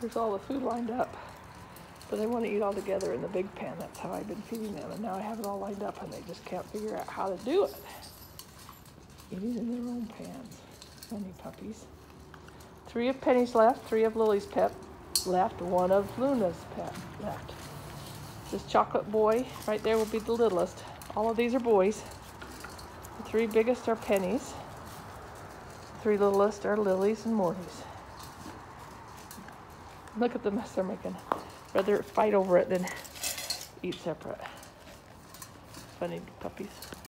There's all the food lined up. But they want to eat all together in the big pan. That's how I've been feeding them. And now I have it all lined up and they just can't figure out how to do it. Eating in their own pans. Funny puppies. Three of Penny's left, three of Lily's pet left, one of Luna's pet left. This chocolate boy right there will be the littlest. All of these are boys. The three biggest are Penny's. The three littlest are Lily's and Morty's. Look at the mess they're making. Rather fight over it than eat separate. Funny puppies.